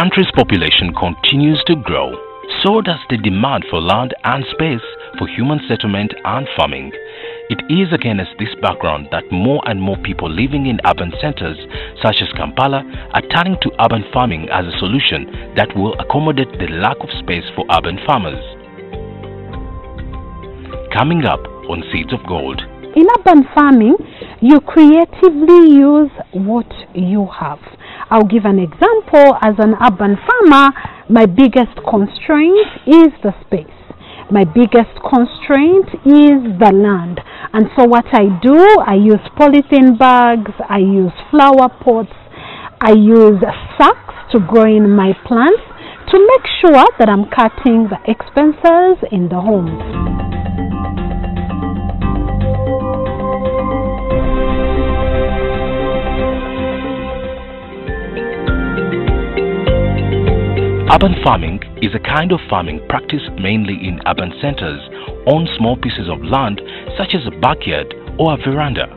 country's population continues to grow, so does the demand for land and space for human settlement and farming. It is against this background that more and more people living in urban centers such as Kampala are turning to urban farming as a solution that will accommodate the lack of space for urban farmers. Coming up on Seeds of Gold. In urban farming, you creatively use what you have. I'll give an example. As an urban farmer, my biggest constraint is the space. My biggest constraint is the land. And so what I do, I use polythene bags, I use flower pots, I use sacks to grow in my plants to make sure that I'm cutting the expenses in the home. Urban farming is a kind of farming practiced mainly in urban centers on small pieces of land such as a backyard or a veranda.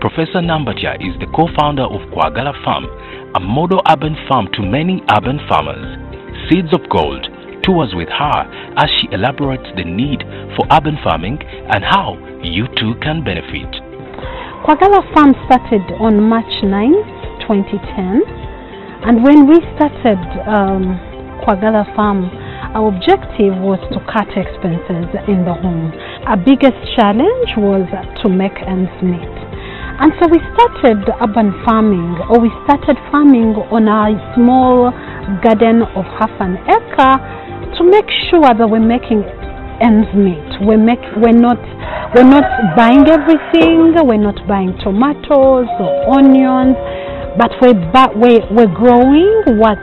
Professor Nambatya is the co-founder of Kwagala Farm, a model urban farm to many urban farmers. Seeds of Gold tours with her as she elaborates the need for urban farming and how you too can benefit. Kwagala Farm started on March 9, 2010. And when we started um, Kwagala Farm, our objective was to cut expenses in the home. Our biggest challenge was to make ends meet. And so we started urban farming, or we started farming on a small garden of half an acre to make sure that we're making ends meet. We're, make, we're, not, we're not buying everything, we're not buying tomatoes or onions, but we're, we're, we're growing what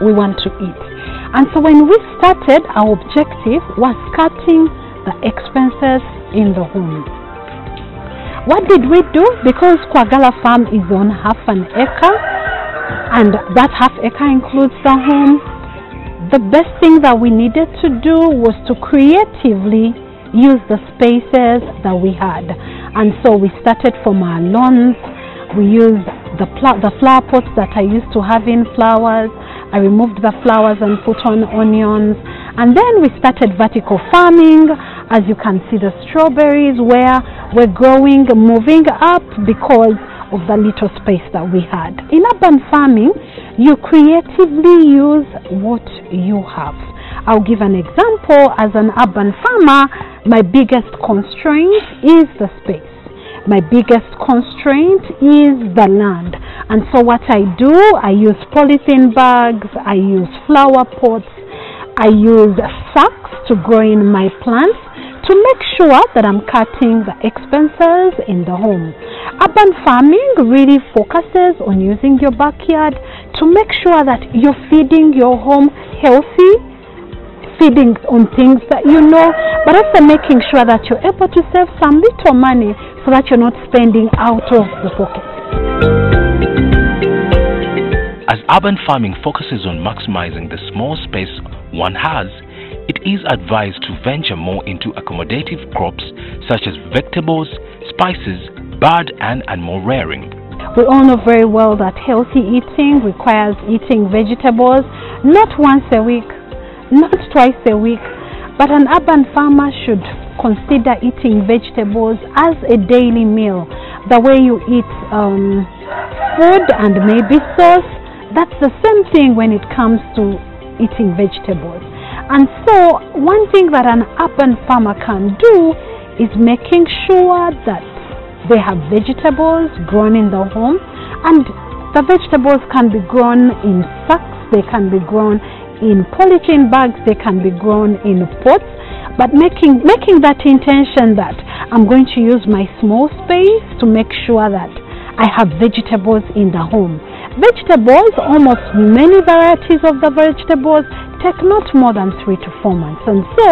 we want to eat. And so when we started, our objective was cutting the expenses in the home. What did we do? Because Kwagala Farm is on half an acre, and that half acre includes the home, the best thing that we needed to do was to creatively use the spaces that we had. And so we started from our lawns, we used the, the flower pots that I used to have in flowers, I removed the flowers and put on onions. And then we started vertical farming. As you can see, the strawberries where we're growing, moving up because of the little space that we had. In urban farming, you creatively use what you have. I'll give an example. As an urban farmer, my biggest constraint is the space my biggest constraint is the land. And so what I do, I use polythene bags, I use flower pots, I use sacks to grow in my plants to make sure that I'm cutting the expenses in the home. Urban farming really focuses on using your backyard to make sure that you're feeding your home healthy, feeding on things that you know, but also making sure that you're able to save some little money so that you're not spending out of the pocket. As urban farming focuses on maximizing the small space one has, it is advised to venture more into accommodative crops such as vegetables, spices, bird and animal rearing. We all know very well that healthy eating requires eating vegetables not once a week, not twice a week, but an urban farmer should consider eating vegetables as a daily meal. The way you eat um, food and maybe sauce, that's the same thing when it comes to eating vegetables. And so, one thing that an urban farmer can do is making sure that they have vegetables grown in the home, and the vegetables can be grown in sacks, they can be grown in polythene bags, they can be grown in pots, but making making that intention that I'm going to use my small space to make sure that I have vegetables in the home. Vegetables, almost many varieties of the vegetables, take not more than three to four months. And so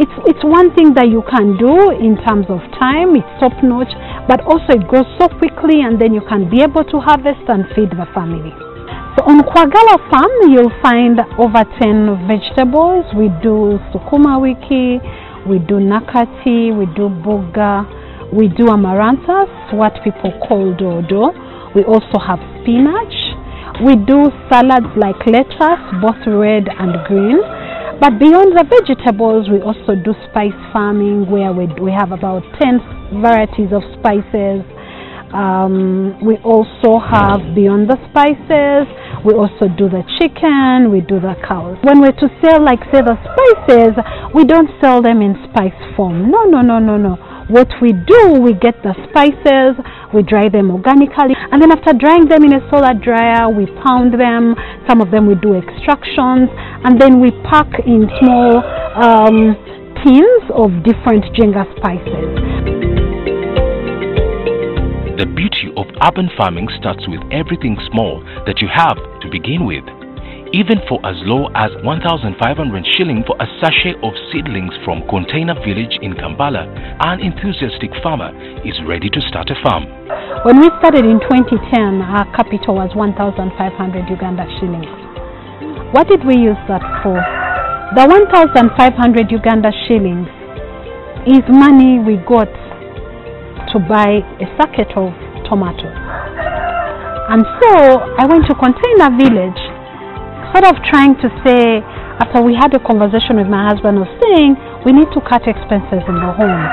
it's, it's one thing that you can do in terms of time, it's top notch, but also it grows so quickly and then you can be able to harvest and feed the family. So on Kwagala Farm, you'll find over 10 vegetables. We do sukuma wiki, we do nakati, we do boga, we do amaranthus, what people call dodo. We also have spinach. We do salads like lettuce, both red and green. But beyond the vegetables, we also do spice farming where we, we have about 10 varieties of spices. Um, we also have beyond the spices, we also do the chicken, we do the cows. When we're to sell, like say the spices, we don't sell them in spice form. No, no, no, no, no. What we do, we get the spices, we dry them organically, and then after drying them in a solar dryer, we pound them. Some of them we do extractions, and then we pack in small um, tins of different Jenga spices. The beauty of urban farming starts with everything small that you have to begin with. Even for as low as 1,500 shilling for a sachet of seedlings from Container Village in Kampala, an enthusiastic farmer is ready to start a farm. When we started in 2010, our capital was 1,500 Uganda shillings. What did we use that for? The 1,500 Uganda shillings is money we got to buy a sacket of tomatoes. And so I went to Container Village, sort of trying to say, after we had a conversation with my husband of saying, we need to cut expenses in the home.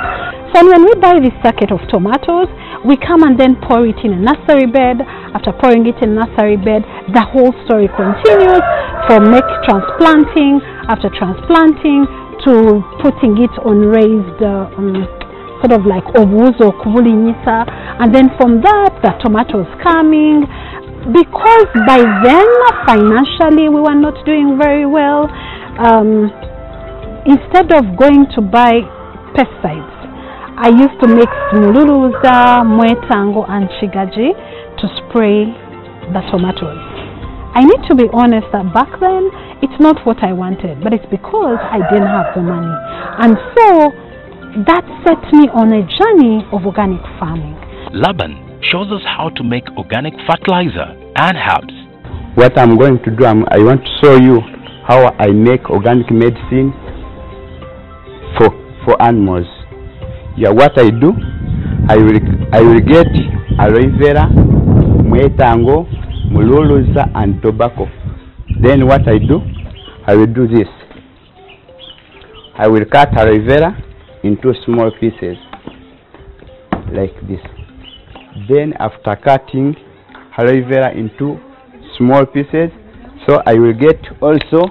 So when we buy this sacket of tomatoes, we come and then pour it in a nursery bed. After pouring it in a nursery bed, the whole story continues from make transplanting, after transplanting, to putting it on raised uh, um, sort of like obuzo kubulinyisa. And then from that the tomatoes coming. Because by then financially we were not doing very well um, instead of going to buy pesticides I used to mix mululuza, mwetango and chigaji to spray the tomatoes. I need to be honest that back then it's not what I wanted but it's because I didn't have the money. And so that set me on a journey of organic farming. Laban shows us how to make organic fertilizer and herbs. What I'm going to do, I'm, I want to show you how I make organic medicine for for animals. Yeah, what I do, I will I will get aloe vera, mwetango, mululuza, and tobacco. Then what I do, I will do this. I will cut aloe vera into small pieces like this. Then after cutting aloe vera into small pieces. So I will get also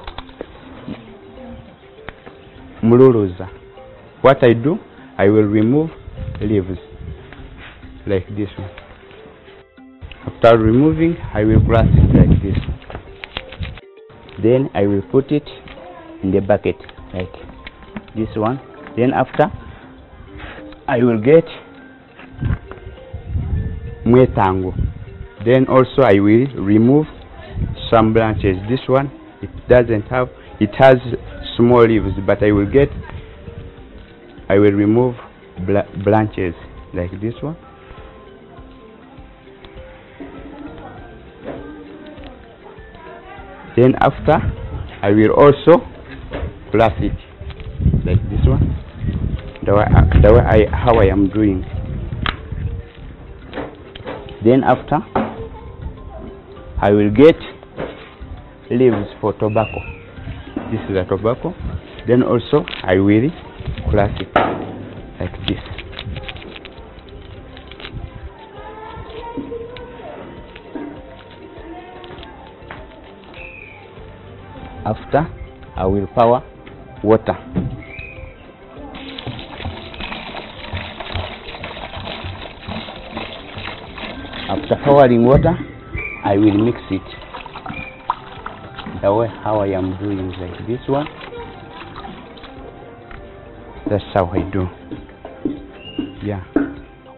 mululuza what I do I will remove leaves like this one. After removing I will brush it like this. Then I will put it in the bucket like this one then after I will get mwetango then also I will remove some branches. This one it doesn't have it has small leaves but I will get I will remove branches like this one. Then after I will also plus it like this one the way, I, the way I, how I am doing. Then after I will get leaves for tobacco. This is a tobacco. Then also I will class it like this. After I will power water after pouring water. I will mix it the way how I am doing like this one. That's how I do. Yeah.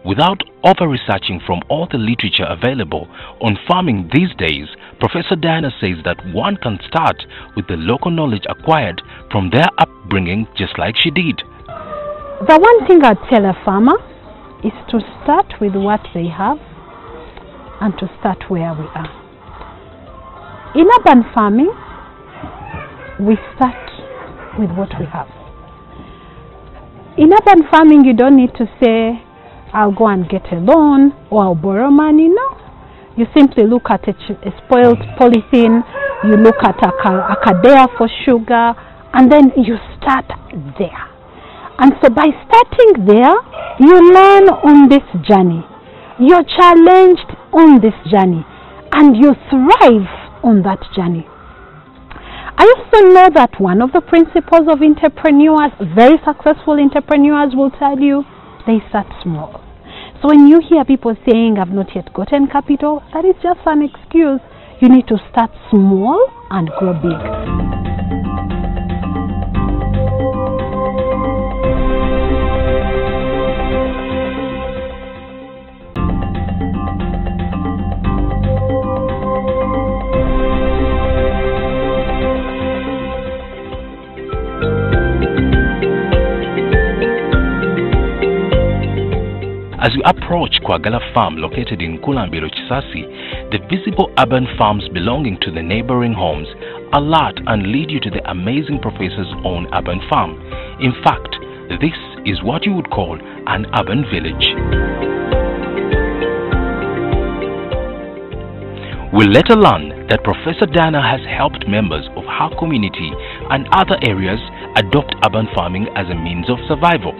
Without over researching from all the literature available on farming these days, Professor Diana says that one can start with the local knowledge acquired from their upbringing just like she did. The one thing I'd tell a farmer is to start with what they have and to start where we are. In urban farming, we start with what we have. In urban farming, you don't need to say, I'll go and get a loan or I'll borrow money. No. You simply look at a, a spoiled polythene, you look at a, a cadea for sugar, and then you start there. And so by starting there, you learn on this journey. You're challenged on this journey, and you thrive on that journey. I also know that one of the principles of entrepreneurs, very successful entrepreneurs, will tell you they start small. So when you hear people saying, I've not yet gotten capital, that is just an excuse. You need to start small and grow big. As you approach Kwagala Farm located in Kulambiro Chisasi, the visible urban farms belonging to the neighboring homes alert and lead you to the amazing professor's own urban farm. In fact, this is what you would call an urban village. We'll later learn that Professor Dana has helped members of her community and other areas adopt urban farming as a means of survival.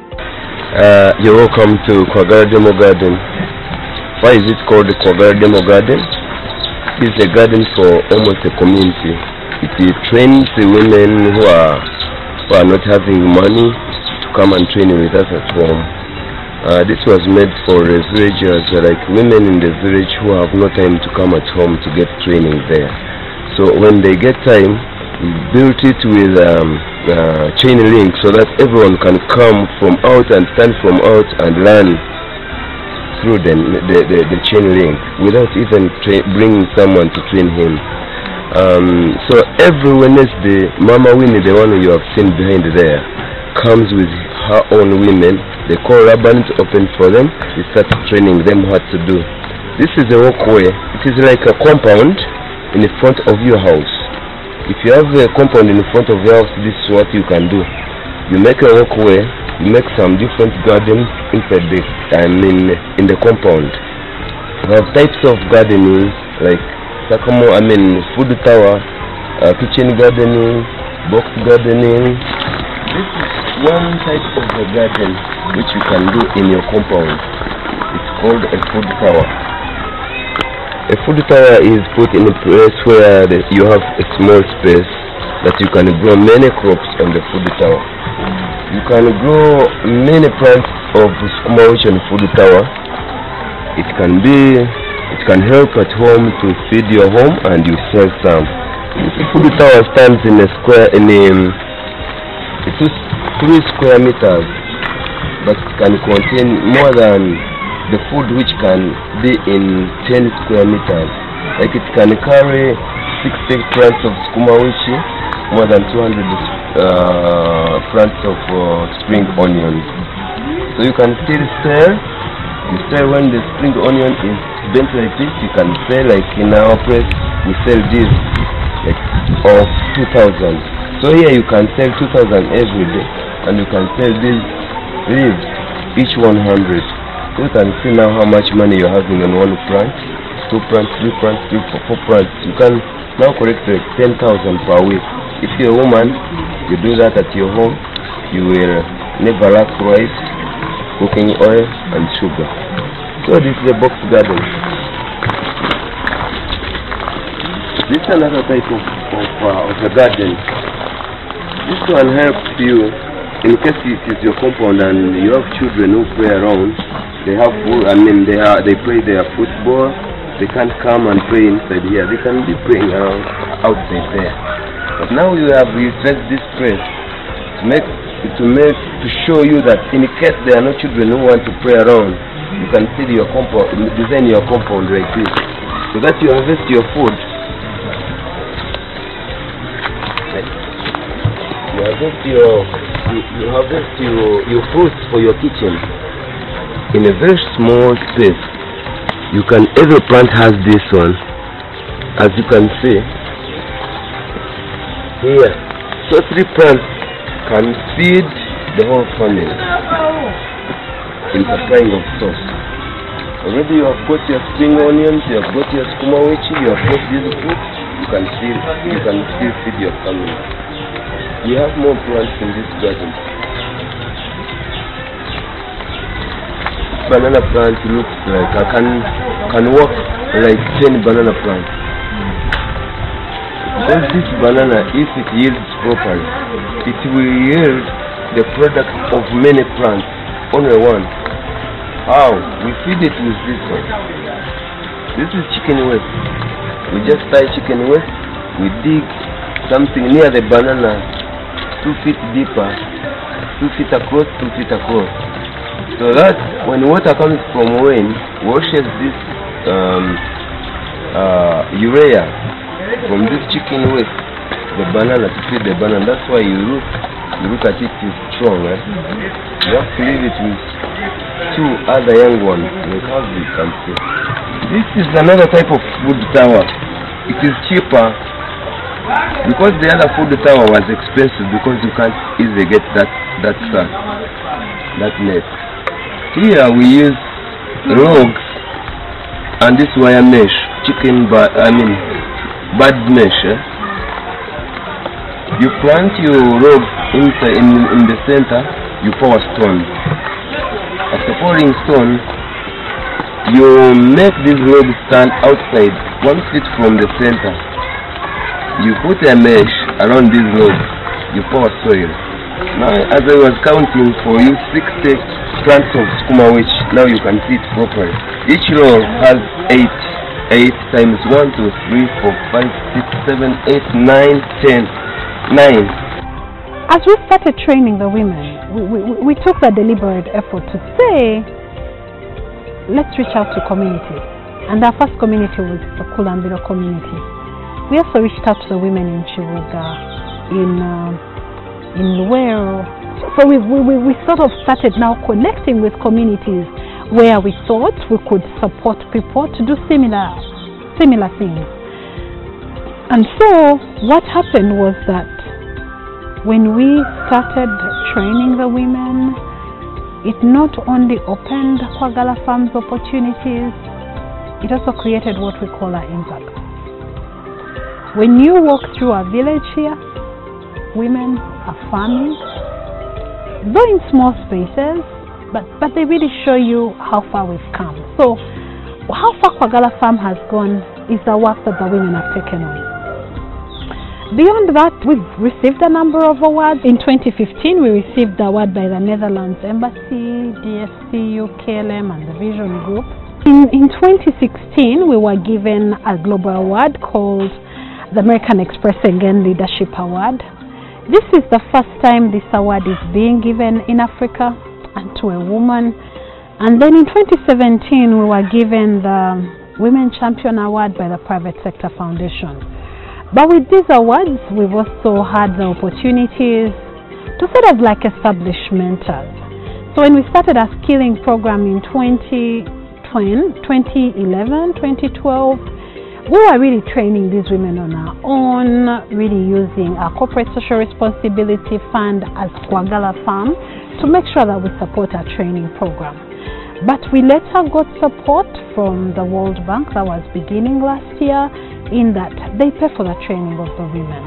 Uh, you're welcome to Kwagara Demo Garden. Why is it called Kwagara Demo Garden? It's a garden for almost a community. It trains the women who are who are not having money to come and train with us at home. Uh, this was made for villagers, like women in the village who have no time to come at home to get training there. So when they get time, built it with um, uh, chain link so that everyone can come from out and stand from out and learn through the, the, the, the chain link without even bringing someone to train him. Um, so every Wednesday, Mama Winnie, the one you have seen behind there, comes with her own women. They call Rabban open for them. She starts training them what to do. This is a walkway. It is like a compound in the front of your house. If you have a compound in front of your house, this is what you can do. You make a walkway, you make some different gardens inside the, I mean, in the compound. We have types of gardening like Sakamo, I mean, food tower, uh, kitchen gardening, box gardening. This is one type of the garden which you can do in your compound. It's called a food tower. A food tower is put in a place where you have a small space that you can grow many crops on the food tower. You can grow many plants of squash on food tower. It can be, it can help at home to feed your home and you sell some. The food tower stands in a square, in a, it is three square meters, but can contain more than the food which can be in 10 square meters. Like it can carry 60 plants of skuma wichi, more than 200 uh, plants of uh, spring onions. So you can still sell. You sell when the spring onion is bent like this. You can sell like in our place we sell this like of 2,000. So here you can sell 2,000 every day, and you can sell these leaves, each 100. You can see now how much money you're having on one plant, two plants, three plants, three, four, four plants. You can now collect like 10,000 per week. If you're a woman, you do that at your home, you will never lack rice, cooking oil, and sugar. So this is a box garden. This is another type of, of, uh, of a garden. This one helps you in case it is your compound and you have children who play around. They have, food, I mean, they are they play their football. They can't come and play inside here. They can be playing around outside there. But now you have utilized this place to make to make to show you that in case there are no children who want to play around, you can see your compound, design your compound like this, so that you harvest your food. You harvest your you, harvest your your fruits for your kitchen in a very small space. You can every plant has this one, as you can see here. So three plants can feed the whole family in a kind of sauce. Already you have got your spring onions, you have got your skuma wichi, you have got these fruits. You can still you can still feed your family. We have more plants in this garden. Banana plant looks like I can can walk like ten banana plants. Because this banana, if it yields properly, it will yield the product of many plants, only one. How? We feed it with this one. This is chicken waste. We just tie chicken waste, we dig something near the banana, two feet deeper, two feet across, two feet across. So that when water comes from rain, washes this um, uh, urea from this chicken waste, the banana to feed the banana. That's why you look, you look at it is strong. Eh? You have to leave it with two other young ones, you can see. This is another type of food tower. It is cheaper because the other food tower was expensive because you can't easily get that that stuff, that net. Here we use logs and this wire mesh, chicken, but I mean bird mesh. Eh? You plant your logs inside in, in the center, you pour stone. After pouring stone, you make these logs stand outside, one feet from the center. You put a mesh around this logs, you pour soil. Now, as I was counting for you, 60 plants of skuma which now you can see it properly. Each row has 8, 8 times 1, 2, 3, 4, 5, 6, 7, 8, 9, 10, 9. As we started training the women, we, we, we took the deliberate effort to say, let's reach out to communities. And our first community was the Kulambiro community. We also reached out to the women in Chiruga, in, uh, in Luwero. So we, we, we sort of started now connecting with communities where we thought we could support people to do similar, similar things. And so what happened was that when we started training the women, it not only opened Kwagala Farms opportunities, it also created what we call our impact. When you walk through our village here, women are farming, though in small spaces, but, but they really show you how far we've come. So, how far Kwagala Farm has gone is the work that the women have taken on. Beyond that, we've received a number of awards. In 2015, we received the award by the Netherlands Embassy, DSC, UKLM, and the Vision Group. In, in 2016, we were given a global award called the American Express Again Leadership Award. This is the first time this award is being given in Africa and to a woman. And then in 2017, we were given the Women Champion Award by the Private Sector Foundation. But with these awards, we've also had the opportunities to sort of like establish mentors. So when we started our skilling program in 2020, 2011, 2012, we are really training these women on our own, really using our corporate social responsibility fund as Kwagala Farm to make sure that we support our training program. But we later got support from the World Bank that was beginning last year in that they pay for the training of the women.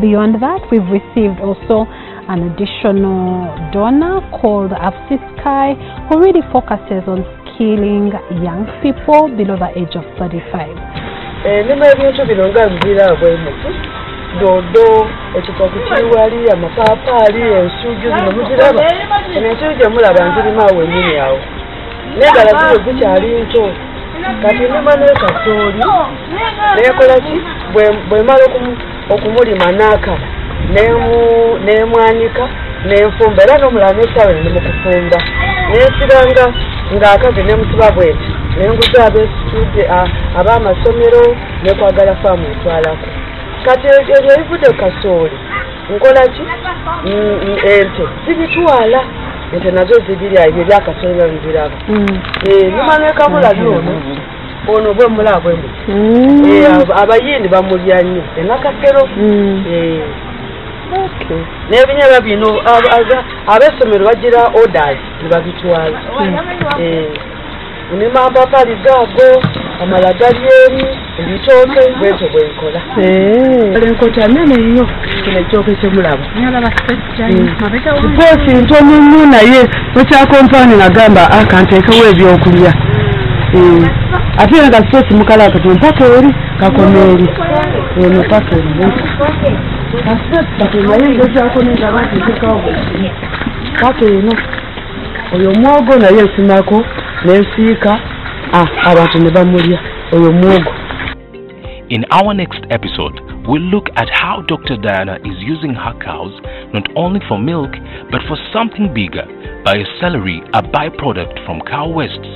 Beyond that, we've received also an additional donor called Afsi Sky who really focuses on killing young people below the age of 35. Enema y'ebintu bino nga nzira bwemuti doodo ekitoki kiri wali amapaapaali ensujju zino muziraba eno ensujju gyemulaba nzirimu awo enyini awo negala zino zikyali nto kati enema n'ekasooli neekola ki? Bwemala okumulima n'akala n'emwanika n'enfumba era n'omulala n'essaawa eno nemukufumba neekiranga ng'akazi nemutuba bweti nenguza abesitudde ab'amasomero nekwagala faamu etwalako. Kati ebyo ebivudde kasooli nkola ki? Mm, mm, ente. Zibitwala. Ente nazo zibirya ebyo ebyakasooli nziraba numanwekabula mm. eh, noono ono bwe mulaa bwe muti eh, abayindi bamulya nnyo enakakero eh. n'ebinyaba bino ab'essomero bagira orders. Ne babitwala Eh, nemapapali gago amala gali eri ebitooke bwetyo bwenkola enkota nene nnyo kino ekitooke kyemulaba poosi ntono nnyo naye nokyakompaani nagamba akanteekewo ebyokulya ate era nga soosi mukala akatono mpaka eri kakoma eri eno paka eri katono naye ngezaako nengaba nteekawo paka eno oyo mwogo nensiika ah, abantu ne bamulya oyo mwogo In our next episode, we'll look at how Dr. Diana is using her cows not only for milk but for something bigger bioslurry, a byproduct from cow wastes,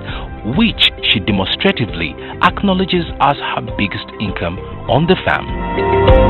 which she demonstratively acknowledges as her biggest income on the farm.